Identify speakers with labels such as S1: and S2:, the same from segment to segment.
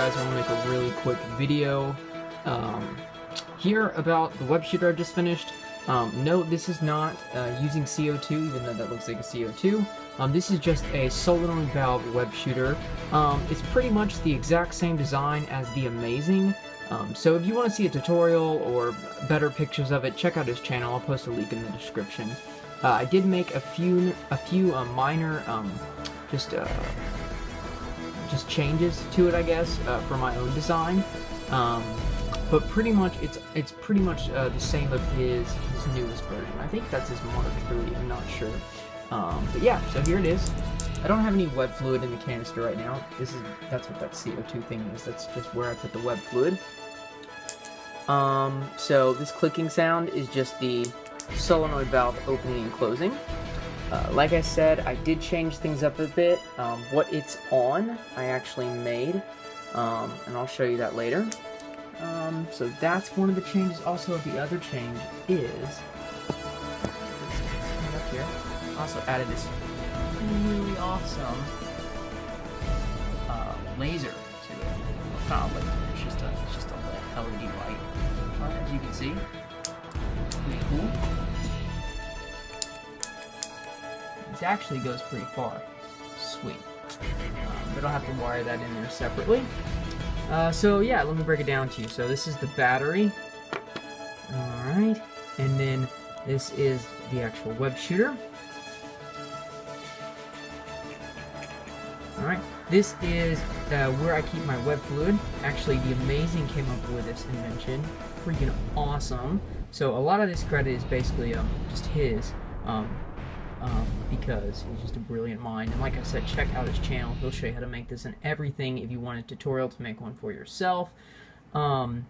S1: guys, I want to make a really quick video um, here about the web shooter I just finished. Um, no, this is not uh, using CO2, even though that looks like a CO2. Um, this is just a solenoid valve web shooter. Um, it's pretty much the exact same design as the Amazing. Um, so if you want to see a tutorial or better pictures of it, check out his channel. I'll post a link in the description. Uh, I did make a few a few uh, minor um, just uh, just changes to it, I guess, uh, for my own design. Um, but pretty much, it's it's pretty much uh, the same of his his newest version. I think that's his Mark III. I'm not sure. Um, but yeah, so here it is. I don't have any web fluid in the canister right now. This is that's what that CO2 thing is. That's just where I put the web fluid. Um, so this clicking sound is just the solenoid valve opening and closing. Uh, like I said, I did change things up a bit. Um, what it's on, I actually made, um, and I'll show you that later. Um, so that's one of the changes. Also, the other change is, up here, also added this really awesome uh, laser to it. Well, not a laser, it's just a, it's just a LED light. As you can see, pretty cool. It actually goes pretty far. Sweet. Um, but I'll have to wire that in there separately. Uh, so yeah, let me break it down to you. So this is the battery. Alright. And then this is the actual web shooter. Alright. This is uh, where I keep my web fluid. Actually, the Amazing came up with this invention. Freaking awesome. So a lot of this credit is basically um, just his. Um, um, because he's just a brilliant mind. And like I said, check out his channel. He'll show you how to make this and everything if you want a tutorial to make one for yourself. Um,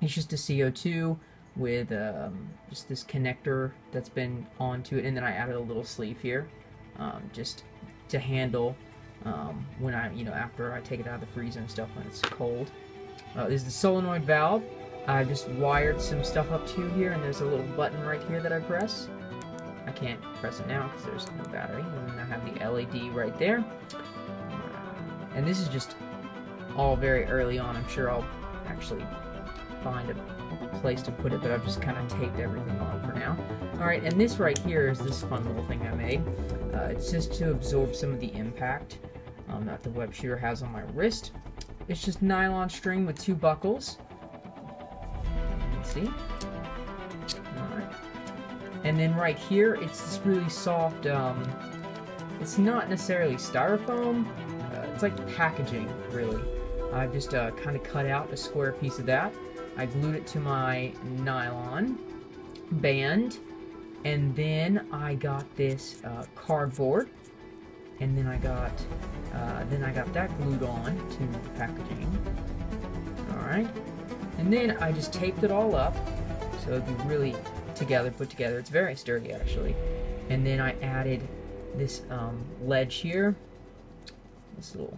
S1: it's just a CO2 with um, just this connector that's been onto it, and then I added a little sleeve here um, just to handle um, when I, you know, after I take it out of the freezer and stuff when it's cold. Uh, this is the solenoid valve. I just wired some stuff up to here, and there's a little button right here that I press. I can't press it now because there's no battery. And I have the LED right there. And this is just all very early on. I'm sure I'll actually find a place to put it, but I've just kind of taped everything on for now. Alright, and this right here is this fun little thing I made. Uh, it's just to absorb some of the impact um, that the web shooter has on my wrist. It's just nylon string with two buckles. Let's see. And then right here, it's this really soft, um, it's not necessarily styrofoam, uh, it's like packaging, really. I just uh, kind of cut out a square piece of that. I glued it to my nylon band, and then I got this uh, cardboard, and then I got, uh, then I got that glued on to packaging. All right, and then I just taped it all up, so it'd be really together, put together. It's very sturdy, actually. And then I added this um, ledge here, this little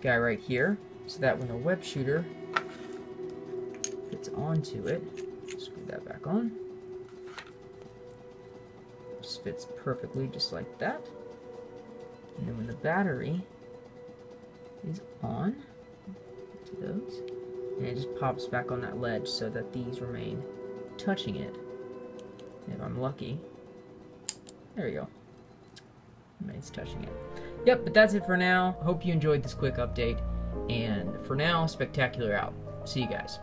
S1: guy right here, so that when the web shooter fits onto it, screw that back on, just fits perfectly just like that. And then when the battery is on, those, and it just pops back on that ledge so that these remain touching it. If I'm lucky. There we go. It's touching it. Yep, but that's it for now. Hope you enjoyed this quick update. And for now, Spectacular out. See you guys.